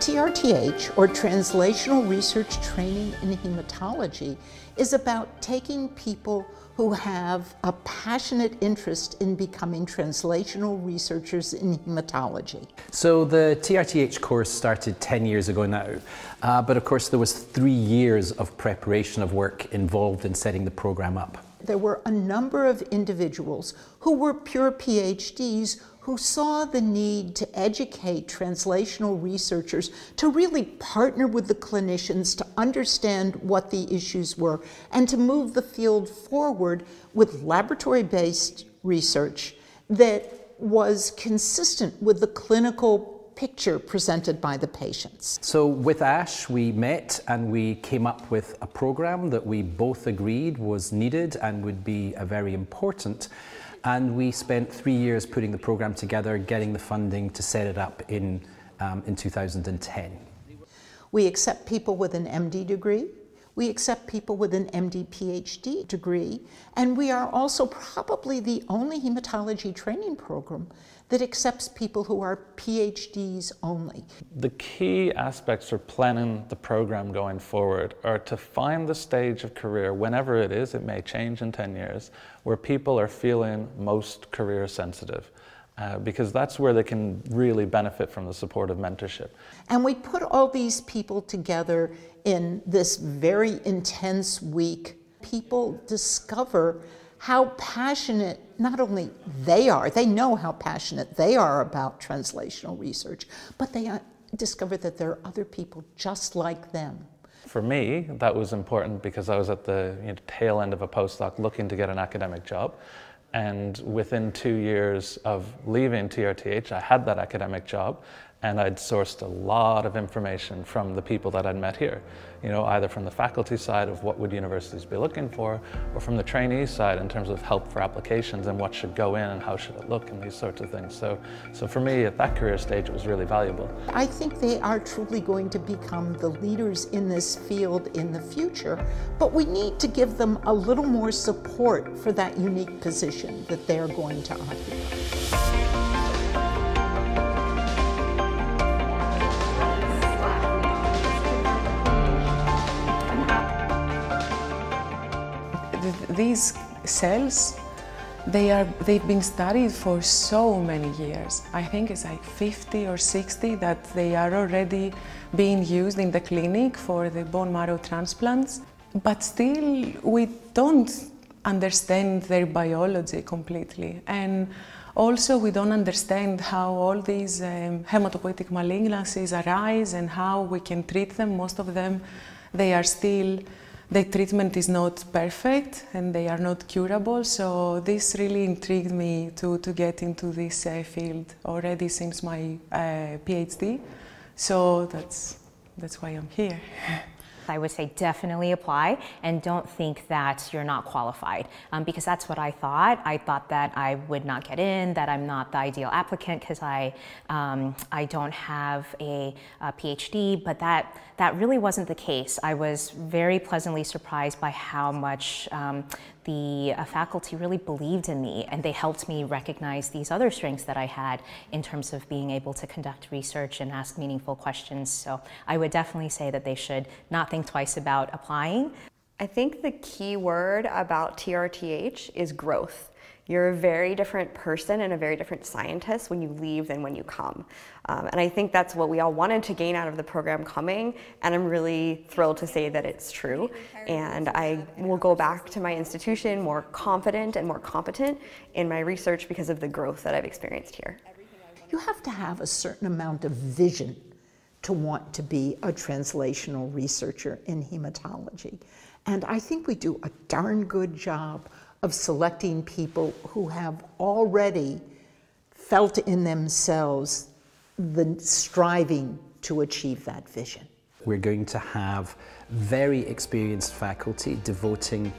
TRTH, or Translational Research Training in Hematology, is about taking people who have a passionate interest in becoming translational researchers in hematology. So the TRTH course started 10 years ago now, uh, but of course there was three years of preparation of work involved in setting the program up. There were a number of individuals who were pure PhDs who saw the need to educate translational researchers to really partner with the clinicians to understand what the issues were and to move the field forward with laboratory based research that was consistent with the clinical picture presented by the patients. So with ASH, we met and we came up with a program that we both agreed was needed and would be a very important and we spent three years putting the program together, getting the funding to set it up in, um, in 2010. We accept people with an MD degree. We accept people with an MD PhD degree, and we are also probably the only hematology training program that accepts people who are PhDs only. The key aspects for planning the program going forward are to find the stage of career, whenever it is, it may change in 10 years, where people are feeling most career sensitive. Uh, because that's where they can really benefit from the support of mentorship. And we put all these people together in this very intense week. People discover how passionate not only they are, they know how passionate they are about translational research, but they uh, discover that there are other people just like them. For me, that was important because I was at the you know, tail end of a postdoc looking to get an academic job. And within two years of leaving TRTH, I had that academic job and I'd sourced a lot of information from the people that I'd met here. You know, either from the faculty side of what would universities be looking for, or from the trainee side in terms of help for applications and what should go in and how should it look and these sorts of things. So, so for me at that career stage, it was really valuable. I think they are truly going to become the leaders in this field in the future, but we need to give them a little more support for that unique position that they're going to occupy. These cells, they are, they've been studied for so many years. I think it's like 50 or 60 that they are already being used in the clinic for the bone marrow transplants. But still, we don't understand their biology completely. And also, we don't understand how all these um, hematopoietic malignancies arise and how we can treat them. Most of them, they are still the treatment is not perfect and they are not curable. So this really intrigued me to, to get into this uh, field already since my uh, PhD. So that's, that's why I'm here. I would say definitely apply and don't think that you're not qualified um, because that's what I thought. I thought that I would not get in, that I'm not the ideal applicant because I, um, I don't have a, a PhD, but that, that really wasn't the case. I was very pleasantly surprised by how much um, the uh, faculty really believed in me and they helped me recognize these other strengths that I had in terms of being able to conduct research and ask meaningful questions. So I would definitely say that they should not think twice about applying. I think the key word about TRTH is growth. You're a very different person and a very different scientist when you leave than when you come. Um, and I think that's what we all wanted to gain out of the program coming, and I'm really thrilled to say that it's true. And I will go back to my institution more confident and more competent in my research because of the growth that I've experienced here. You have to have a certain amount of vision to want to be a translational researcher in hematology. And I think we do a darn good job of selecting people who have already felt in themselves the striving to achieve that vision. We're going to have very experienced faculty devoting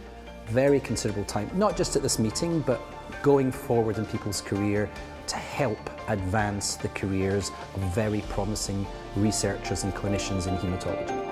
very considerable time, not just at this meeting, but going forward in people's career to help advance the careers of very promising researchers and clinicians in haematology.